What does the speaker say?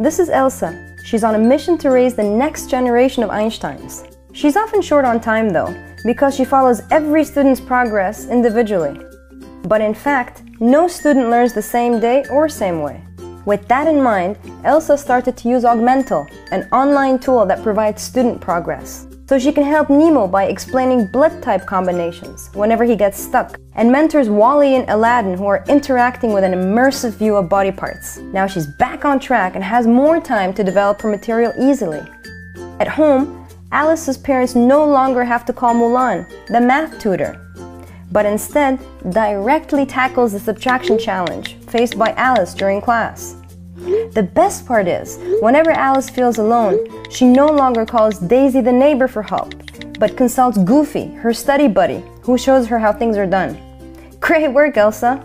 This is Elsa. She's on a mission to raise the next generation of Einsteins. She's often short on time though, because she follows every student's progress individually. But in fact, no student learns the same day or same way. With that in mind, Elsa started to use Augmental, an online tool that provides student progress. So she can help Nemo by explaining blood type combinations whenever he gets stuck, and mentors Wally and Aladdin who are interacting with an immersive view of body parts. Now she's back on track and has more time to develop her material easily. At home, Alice's parents no longer have to call Mulan, the math tutor, but instead directly tackles the subtraction challenge faced by Alice during class. The best part is, whenever Alice feels alone, she no longer calls Daisy the neighbor for help, but consults Goofy, her study buddy, who shows her how things are done. Great work, Elsa!